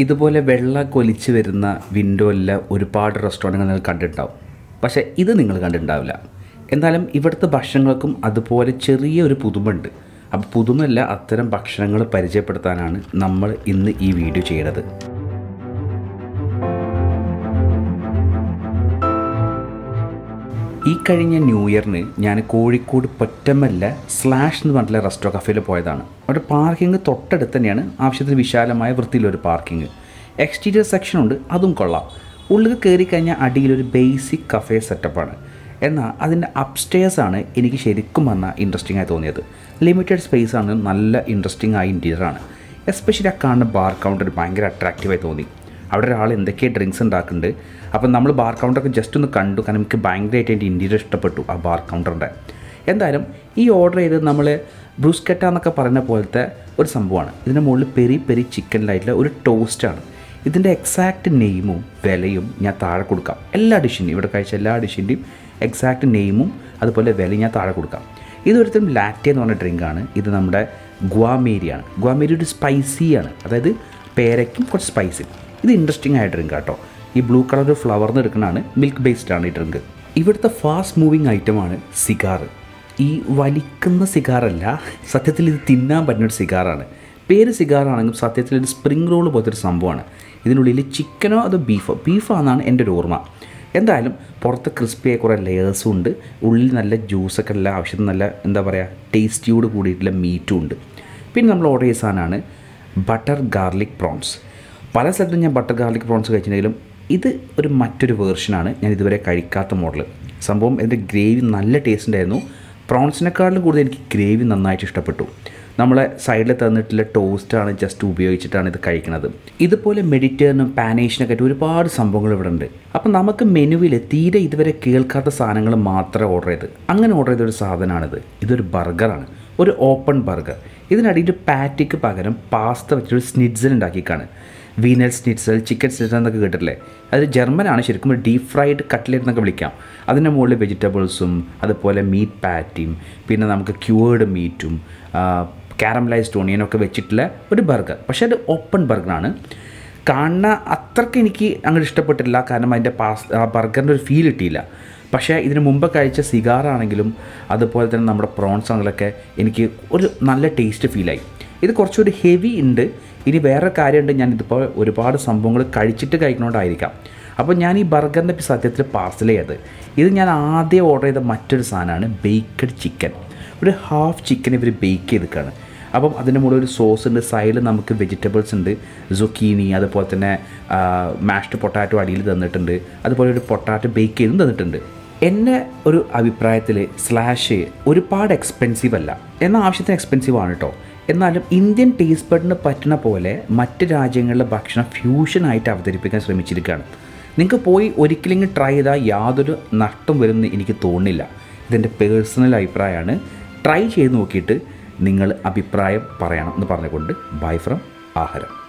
ഇതുപോലെ വെള്ള കൊലിച്ച് വരുന്ന വിൻഡോയിലെ ഒരുപാട് റെസ്റ്റോറന്റുകൾ നിങ്ങൾ കണ്ടിട്ടുണ്ടാവും. പക്ഷേ ഇത് നിങ്ങൾ കണ്ടിട്ടുണ്ടാവില്ല. എന്നാലും ഇവിടുത്തെ ഭക്ഷണങ്ങൾക്കും അതുപോലെ ചെറിയൊരു പുതുമയുണ്ട് അപ്പോൾ പുതുമല്ല അത്തരം ഭക്ഷണങ്ങൾ പരിചയപ്പെടുത്താനാണ് നമ്മൾ ഇന്ന് ഈ വീഡിയോ ചെയ്യുന്നത് ഈ കഴിഞ്ഞ ന്യൂ ഇയറിന് ഞാൻ കോഴിക്കോട് പൊറ്റമല്ല സ്ലാഷ് എന്ന് പറഞ്ഞിട്ടുള്ള റെസ്റ്റോ കഫേയിൽ പോയതാണ്. അവിടെ പാർക്കിംഗ് തൊട്ടടുത്ത് തന്നെയാണ് ആവശ്യത്തിന് വിശാലമായ വൃത്തിയിലൊരു പാർക്കിംഗ് എക്സ്റ്റീരിയർ സെക്ഷൻ ഉണ്ട് അതും കൊള്ളാം. ഉള്ളിൽ കയറി കഴിഞ്ഞാൽ അടിയിലൊരു ബേസിക് കഫേ സെറ്റപ്പാണ് എന്നാൽ അതിന്റെ ആണ് എനിക്ക് ശരിക്കും പറഞ്ഞാൽ ഇൻട്രസ്റ്റിംഗ് ആയി തോന്നിയത്. ലിമിറ്റഡ് സ്പേസ് ആണ് നല്ല ഇൻട്രസ്റ്റിംഗ് ആയ ഇന്റീരിയറാണ് എസ്പെഷ്യലി ആ കാണുന്ന ബാർ കൗണ്ടർ ഭയങ്കര അട്രാക്റ്റീവായി തോന്നി. അവിടെ ഒരാൾ എന്തൊക്കെ ഡ്രിങ്ക്സ് ഉണ്ടാക്കുന്നുണ്ട്. അപ്പം നമ്മൾ ബാർ കൗണ്ടറൊക്കെ ജസ്റ്റ് ഒന്ന് കണ്ടു. കാരണം എനിക്ക് ഭയങ്കരമായിട്ട് എന്റെ ഇന്റീരിയർ ഇഷ്ടപ്പെട്ടു ആ ബാർ കൗണ്ടറിന്റെ എന്തായാലും ഈ ഓർഡർ ചെയ്ത് നമ്മൾ ബ്രൂസ്കെറ്റ എന്നൊക്കെ പറയുന്ന പോലത്തെ ഒരു സംഭവമാണ്. ഇതിന്റെ മുകളിൽ പെരി പെരി ചിക്കനിലായിട്ടുള്ള ഒരു ടോസ്റ്റാണ് ഇതിന്റെ എക്സാക്റ്റ് നെയിമും വിലയും ഞാൻ താഴെ കൊടുക്കാം. എല്ലാ ഡിഷിന്റെയും ഇവിടെ കഴിച്ച എല്ലാ ഡിഷിന്റെയും എക്സാക്റ്റ് നെയിമും അതുപോലെ വിലയും ഞാൻ താഴെ കൊടുക്കാം. ഇതൊരുത്തരും ലാറ്റെ എന്ന് പറഞ്ഞ ഡ്രിങ്കാണ് ഇത് നമ്മുടെ ഗ്വാമേരിയാണ് ഗ്വാമേരി ഒരു സ്പൈസിയാണ് അതായത് പേരയ്ക്കും കുറച്ച് സ്പൈസി ഇത് ഇൻട്രസ്റ്റിംഗ് ആയ ഡ്രിങ്ക് കേട്ടോ ഈ ബ്ലൂ കളർ ഫ്ലവർന്ന് എടുക്കുന്നതാണ് മിൽക്ക് ബേസ്ഡ് ആണ് ഈ ഡ്രിങ്ക് ഇവിടുത്തെ ഫാസ്റ്റ് മൂവിങ് ഐറ്റമാണ് സിഗാർ ഈ വലിക്കുന്ന സിഗാറല്ല സത്യത്തിൽ ഇത് തിന്നാൻ പറ്റുന്ന ഒരു സിഗാറാണ് പേര് സിഗാറാണെങ്കിലും സത്യത്തിൽ ഒരു സ്പ്രിംഗ് റോൾ പോലത്തെ ഒരു സംഭവമാണ്. ഇതിനുള്ളിൽ ചിക്കനോ അതോ ബീഫോ ബീഫാണെന്നാണ് എന്റെ ഒരു ഓർമ്മ. എന്തായാലും പുറത്ത് ക്രിസ്പിയായ കുറേ ലെയേഴ്സും ഉണ്ട്. ഉള്ളിൽ നല്ല ജ്യൂസൊക്കെ ഉള്ള ആവശ്യത്തിന് നല്ല എന്താ പറയുക ടേസ്റ്റിയോട് കൂടിയിട്ടുള്ള മീറ്റും ഉണ്ട്. പിന്നെ നമ്മൾ ഓർഡർ ചെയ്ത സാധനമാണ് ബട്ടർ ഗാർലിക് പ്രോൺസ് പല സ്ഥലത്തും ഞാൻ ബട്ടർ ഗാർലിക് പ്രോൺസ് കഴിച്ചിട്ടുണ്ടെങ്കിലും ഇത് ഒരു മറ്റൊരു വേർഷനാണ് ഞാൻ ഇതുവരെ കഴിക്കാത്ത മോഡൽ സംഭവം ഇതിന്റെ ഗ്രേവി നല്ല ടേസ്റ്റ് ഉണ്ടായിരുന്നു. പ്രോൺസിനെക്കാളും കൂടുതൽ എനിക്ക് ഗ്രേവി നന്നായിട്ട് ഇഷ്ടപ്പെട്ടു. നമ്മളെ സൈഡിൽ തന്നിട്ടുള്ള ടോസ്റ്റാണ് ജസ്റ്റ് ഉപയോഗിച്ചിട്ടാണ് ഇത് കഴിക്കുന്നത് ഇതുപോലെ മെഡിറ്റേറിനും പാനേഷനൊക്കെ ആയിട്ട് ഒരുപാട് സംഭവങ്ങൾ ഇവിടെ ഉണ്ട്. അപ്പം നമുക്ക് മെനുവിൽ തീരെ ഇതുവരെ കേൾക്കാത്ത സാധനങ്ങൾ മാത്രമേ ഓർഡർ ചെയ്ത്. അങ്ങനെ ഓർഡർ ചെയ്ത ഒരു സാധനമാണിത്. ഇതൊരു ബർഗറാണ് ഒരു ഓപ്പൺ ബർഗർ ഇതിനടിയിൽ പാറ്റിക്ക് പകരം പാസ്ത വെച്ചൊരു സ്നിറ്റ്സൽ ഉണ്ടാക്കിക്കാണ്. വീനൽ സ്നിറ്റ്സൽ ചിക്കൻ സ്നിറ്റ്സൽ എന്നൊക്കെ കേട്ടിട്ടില്ലേ? അത് ജർമ്മനാണ് ശരിക്കും ഒരു ഡീപ് ഫ്രൈഡ് കട്ട്ലേറ്റ് എന്നൊക്കെ വിളിക്കാം. അതിന്റെ മുകളിൽ വെജിറ്റബിൾസും അതുപോലെ മീറ്റ് പാറ്റിയും പിന്നെ നമുക്ക് ക്യൂവേർഡ് മീറ്റും കാരമലൈസ്ഡ് ഓണിയനൊക്കെ വെച്ചിട്ടുള്ള ഒരു ബർഗർ പക്ഷേ അത് ഓപ്പൺ ബർഗറാണ് കാണുന്ന അത്രയ്ക്ക് എനിക്ക് അങ്ങോട്ട് ഇഷ്ടപ്പെട്ടില്ല കാരണം അതിന്റെ പാസ് ബർഗറിന്റെ ഒരു ഫീൽ കിട്ടിയില്ല. പക്ഷേ ഇതിന് മുമ്പ് കഴിച്ച സിഗാറാണെങ്കിലും അതുപോലെ തന്നെ നമ്മുടെ പ്രോൺസ് ആണെങ്കിലൊക്കെ എനിക്ക് ഒരു നല്ല ടേസ്റ്റ് ഫീലായി ഇത് കുറച്ചൊരു ഹെവി ഉണ്ട്. ഇനി വേറെ കാര്യമുണ്ട്. ഞാൻ ഇതിപ്പോൾ ഒരുപാട് സംഭവങ്ങൾ കഴിച്ചിട്ട് കഴിക്കണോണ്ടായിരിക്കാം. അപ്പോൾ ഞാൻ ഈ ബർഗറിന്റെ സത്യത്തിൽ പാർസൽ ചെയ്തത് ഇത് ഞാൻ ആദ്യം ഓർഡർ ചെയ്ത മറ്റൊരു സാധനമാണ് ബേക്കഡ് ചിക്കൻ ഒരു ഹാഫ് ചിക്കൻ ഇവർ ബേക്ക് ചെയ്തിക്കാണ് അപ്പം അതിന്റെ മുകളിൽ ഒരു സോസ് ഉണ്ട്. സൈഡിൽ നമുക്ക് വെജിറ്റബിൾസ് ഉണ്ട്. സുക്കീനി അതുപോലെ തന്നെ മാഷ്ഡ് പൊട്ടാറ്റോ അടിയിൽ തന്നിട്ടുണ്ട്. അതുപോലെ ഒരു പൊട്ടാറ്റോ ബേക്ക് ചെയ്തും തന്നിട്ടുണ്ട്. എന്റെ ഒരു അഭിപ്രായത്തിൽ സ്ലാഷ് ഒരുപാട് എക്സ്പെൻസീവ് അല്ല. എന്നാൽ ആവശ്യത്തിന് എക്സ്പെൻസീവ് ആണ് കേട്ടോ എന്നാലും ഇന്ത്യൻ ടേസ്റ്റ് ബഡിന് പറ്റുന്ന പോലെ മറ്റ് രാജ്യങ്ങളിലെ ഭക്ഷണം ഫ്യൂഷനായിട്ട് അവതരിപ്പിക്കാൻ ശ്രമിച്ചിരിക്കുകയാണ്. നിങ്ങൾക്ക് പോയി ഒരിക്കലെങ്കിലും ട്രൈ ചെയ്താൽ യാതൊരു നഷ്ടം വരുമെന്ന് എനിക്ക് തോന്നുന്നില്ല. ഇതെന്റെ പേഴ്സണൽ അഭിപ്രായമാണ്. ട്രൈ ചെയ്ത് നോക്കിയിട്ട് നിങ്ങൾ അഭിപ്രായം പറയണം എന്ന് പറഞ്ഞുകൊണ്ട് ബൈ ഫ്രം ആഹാരം.